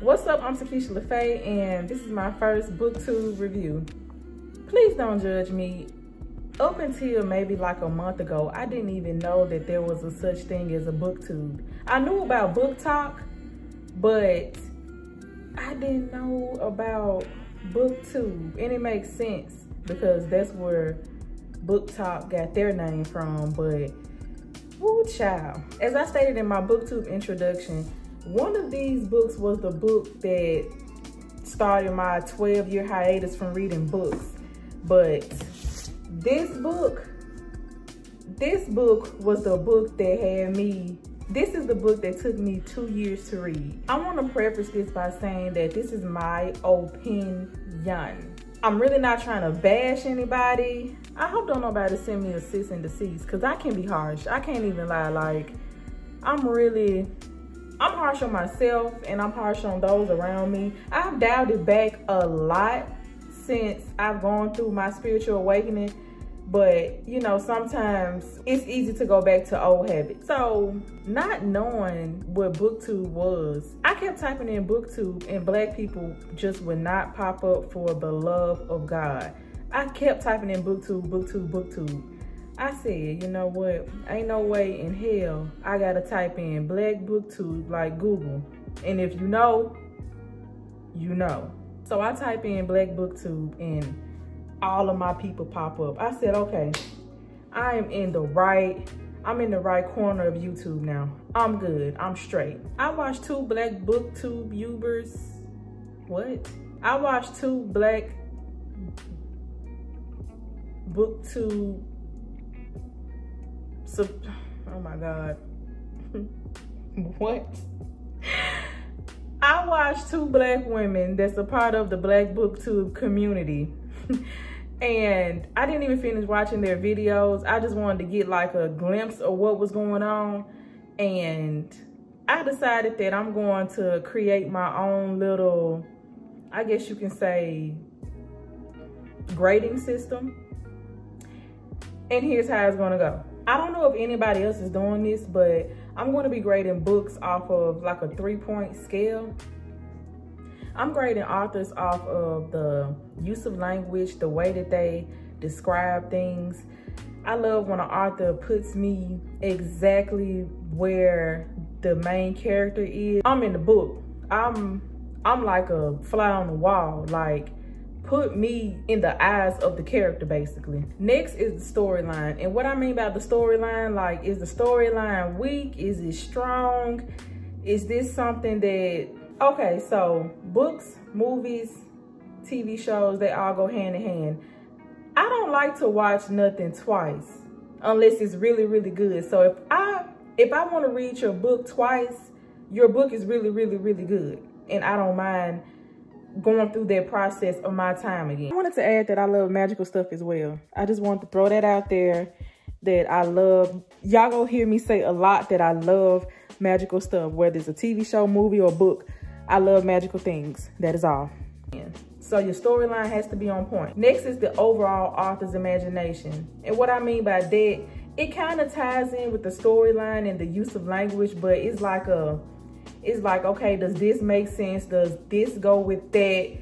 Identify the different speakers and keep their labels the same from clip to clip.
Speaker 1: What's up? I'm Takeisha Lafaye, and this is my first booktube review. Please don't judge me. Up until maybe like a month ago, I didn't even know that there was a such thing as a booktube. I knew about BookTok, but I didn't know about booktube. And it makes sense because that's where BookTok got their name from, but woo child. As I stated in my booktube introduction, one of these books was the book that started my 12 year hiatus from reading books. But this book, this book was the book that had me this is the book that took me two years to read. I want to preface this by saying that this is my opinion. I'm really not trying to bash anybody. I hope don't nobody send me a cease and desist because I can be harsh. I can't even lie. Like, I'm really, I'm harsh on myself and I'm harsh on those around me. I've doubted back a lot since I've gone through my spiritual awakening but you know sometimes it's easy to go back to old habits. So not knowing what booktube was i kept typing in booktube and black people just would not pop up for the love of god. I kept typing in booktube booktube booktube i said you know what ain't no way in hell i gotta type in black booktube like google and if you know you know so i type in black booktube and all of my people pop up. I said, okay, I am in the right, I'm in the right corner of YouTube now. I'm good, I'm straight. I watched two black booktubers. What? I watched two black booktube, so, oh my God. what? I watched two black women that's a part of the black booktube community and I didn't even finish watching their videos. I just wanted to get like a glimpse of what was going on. And I decided that I'm going to create my own little, I guess you can say, grading system. And here's how it's gonna go. I don't know if anybody else is doing this, but I'm gonna be grading books off of like a three point scale. I'm grading authors off of the use of language, the way that they describe things. I love when an author puts me exactly where the main character is. I'm in the book. I'm I'm like a fly on the wall. Like put me in the eyes of the character basically. Next is the storyline. And what I mean by the storyline, like is the storyline weak? Is it strong? Is this something that Okay, so books, movies, TV shows, they all go hand in hand. I don't like to watch nothing twice unless it's really, really good. So if I if I want to read your book twice, your book is really, really, really good. And I don't mind going through that process of my time again. I wanted to add that I love magical stuff as well. I just want to throw that out there that I love. Y'all go hear me say a lot that I love magical stuff, whether it's a TV show, movie, or book. I love magical things. That is all. So your storyline has to be on point. Next is the overall author's imagination. And what I mean by that, it kind of ties in with the storyline and the use of language, but it's like a, it's like, okay, does this make sense? Does this go with that?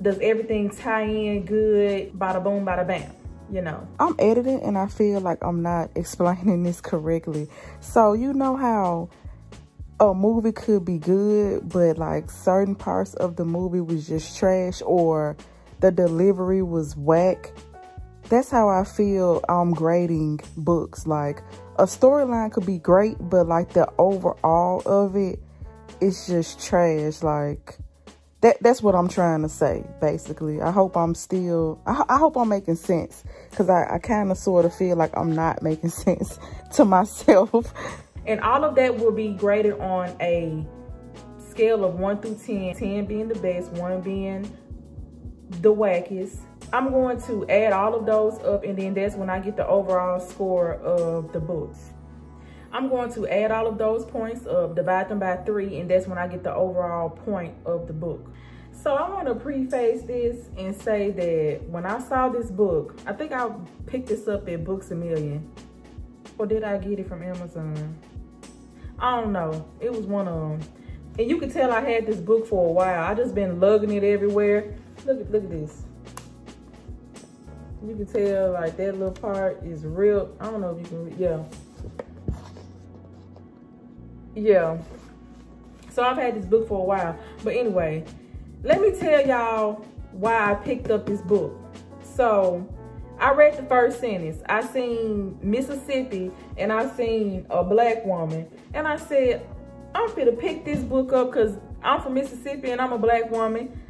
Speaker 1: Does everything tie in good? Bada boom, bada bam you know.
Speaker 2: I'm editing and I feel like I'm not explaining this correctly. So you know how a movie could be good, but like certain parts of the movie was just trash or the delivery was whack. That's how I feel I'm grading books. Like a storyline could be great, but like the overall of it, it's just trash. Like that that's what I'm trying to say, basically. I hope I'm still, I, I hope I'm making sense because I, I kind of sort of feel like I'm not making sense to myself.
Speaker 1: And all of that will be graded on a scale of 1 through 10, 10 being the best, 1 being the wackest. I'm going to add all of those up and then that's when I get the overall score of the books. I'm going to add all of those points up, divide them by three, and that's when I get the overall point of the book. So I want to preface this and say that when I saw this book, I think I picked this up at Books A Million. Or did I get it from Amazon? I don't know. It was one of them. And you can tell I had this book for a while. I just been lugging it everywhere. Look at look at this. You can tell like that little part is real. I don't know if you can, yeah. Yeah. So I've had this book for a while. But anyway, let me tell y'all why I picked up this book. So I read the first sentence. I seen Mississippi and I seen a black woman. And I said, I'm gonna pick this book up because I'm from Mississippi and I'm a black woman.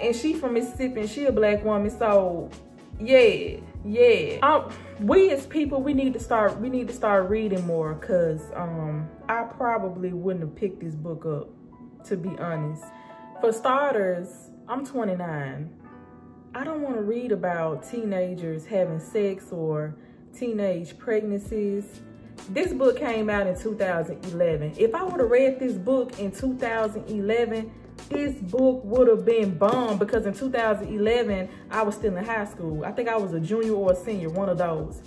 Speaker 1: And she from Mississippi and she a black woman. So yeah, yeah. Um, we as people, we need to start, we need to start reading more because um, I probably wouldn't have picked this book up, to be honest. For starters, I'm 29. I don't want to read about teenagers having sex or teenage pregnancies. This book came out in 2011. If I would have read this book in 2011, this book would have been bomb because in 2011, I was still in high school. I think I was a junior or a senior, one of those.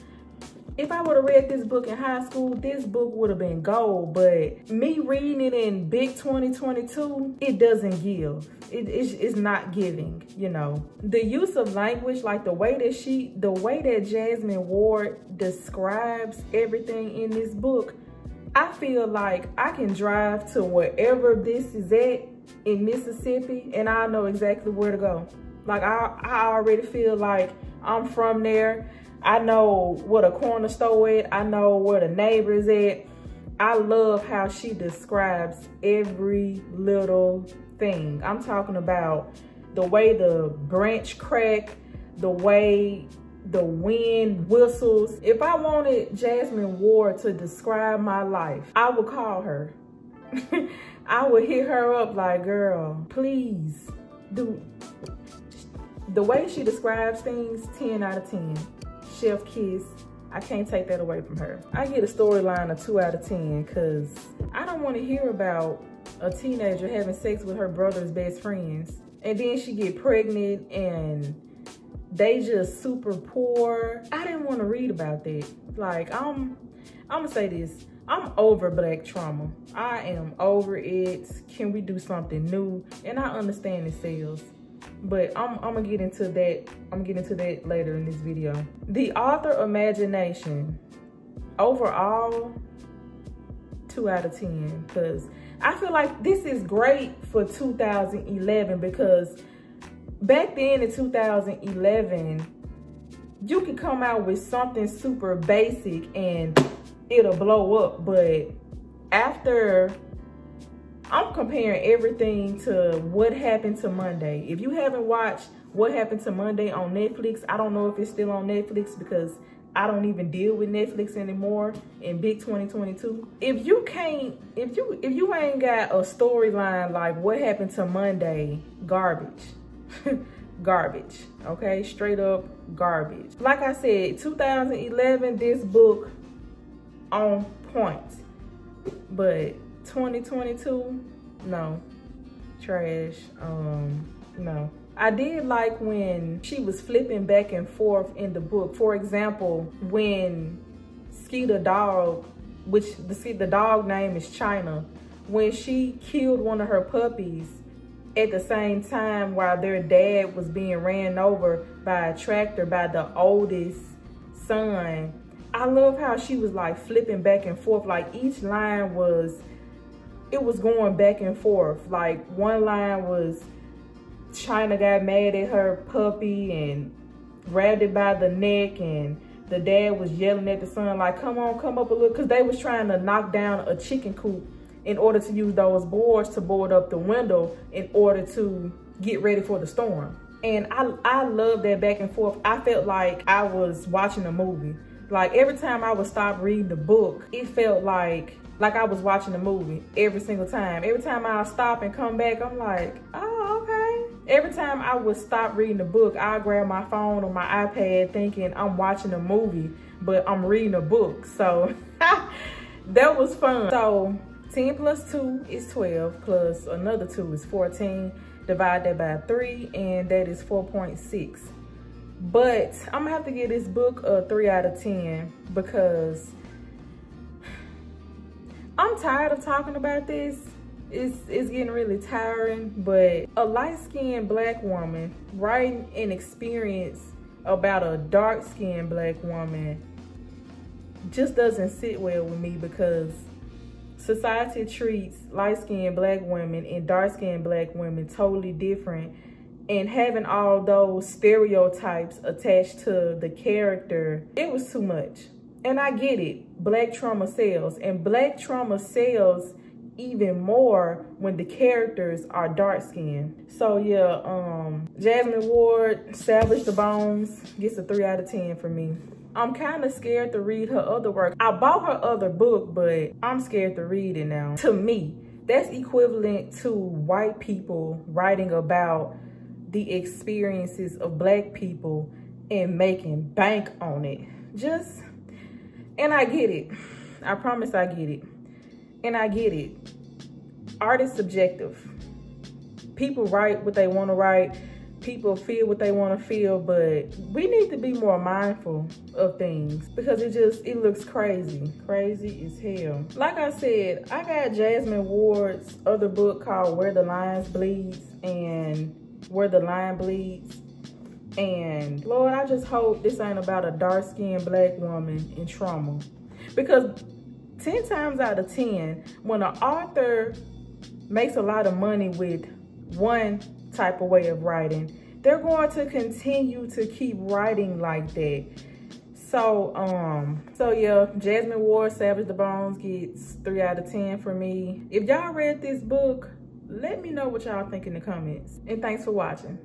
Speaker 1: If I would have read this book in high school, this book would have been gold. But me reading it in big 2022, it doesn't give. It, it's, it's not giving, you know. The use of language, like the way that she, the way that Jesmyn Ward describes everything in this book, I feel like I can drive to wherever this is at in Mississippi and I know exactly where to go. Like I, I already feel like I'm from there. I know what a corner store is. I know where the neighbors at. I love how she describes every little thing. I'm talking about the way the branch crack, the way the wind whistles. If I wanted Jesmyn Ward to describe my life, I would call her. I would hit her up like, girl, please do. The way she describes things, 10 out of 10. Chef kiss. I can't take that away from her. I get a storyline of two out of 10 because I don't want to hear about a teenager having sex with her brother's best friends. And then she get pregnant and they just super poor. I didn't want to read about that. Like, I'm, I'm gonna say this. I'm over black trauma. I am over it. Can we do something new? And I understand it sells. But I'm, I'm gonna get into that. I'm gonna get into that later in this video. The author imagination, overall, two out of 10. Because I feel like this is great for 2011 because back then in 2011, you could come out with something super basic and it'll blow up. But after, I'm comparing everything to what happened to Monday. If you haven't watched what happened to Monday on Netflix, I don't know if it's still on Netflix because I don't even deal with Netflix anymore in big 2022. If you can't, if you if you ain't got a storyline like what happened to Monday, garbage. garbage, okay? Straight up garbage. Like I said, 2011, this book on point. But 2022, no, trash, um, no. I did like when she was flipping back and forth in the book. For example, when Skeetah Dog, which the, the dog name is China, when she killed one of her puppies at the same time while their dad was being ran over by a tractor by the oldest son I love how she was like flipping back and forth. Like each line was, it was going back and forth. Like one line was China got mad at her puppy and grabbed it by the neck and the dad was yelling at the son like, come on, come up a little. Cause they was trying to knock down a chicken coop in order to use those boards to board up the window in order to get ready for the storm. And I, I love that back and forth. I felt like I was watching a movie. Like every time I would stop reading the book, it felt like like I was watching a movie every single time. Every time I stop and come back, I'm like, oh, okay. Every time I would stop reading the book, I grab my phone or my iPad thinking I'm watching a movie, but I'm reading a book. So that was fun. So 10 plus 2 is 12, plus another 2 is 14. Divide that by 3, and that is 4.6. But I'm gonna have to give this book a three out of 10 because I'm tired of talking about this, it's, it's getting really tiring, but a light-skinned black woman writing an experience about a dark-skinned black woman just doesn't sit well with me because society treats light-skinned black women and dark-skinned black women totally different and having all those stereotypes attached to the character, it was too much. And I get it, black trauma sells, and black trauma sells even more when the characters are dark skinned. So yeah, um, Jesmyn Ward, Salvage the Bones, gets a three out of 10 for me. I'm kind of scared to read her other work. I bought her other book, but I'm scared to read it now. To me, that's equivalent to white people writing about the experiences of black people and making bank on it. Just, and I get it. I promise I get it. And I get it. Art is subjective. People write what they want to write. People feel what they want to feel, but we need to be more mindful of things because it just, it looks crazy. Crazy as hell. Like I said, I got Jesmyn Ward's other book called Where the Lines Bleeds and where the line bleeds. And Lord, I just hope this ain't about a dark skinned black woman in trauma. Because 10 times out of 10, when an author makes a lot of money with one type of way of writing, they're going to continue to keep writing like that. So, um, so yeah, Jesmyn Ward, Salvage the Bones gets three out of 10 for me. If y'all read this book, let me know what y'all think in the comments. And thanks for watching.